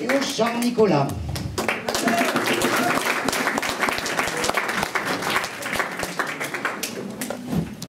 Et au chant Nicolas.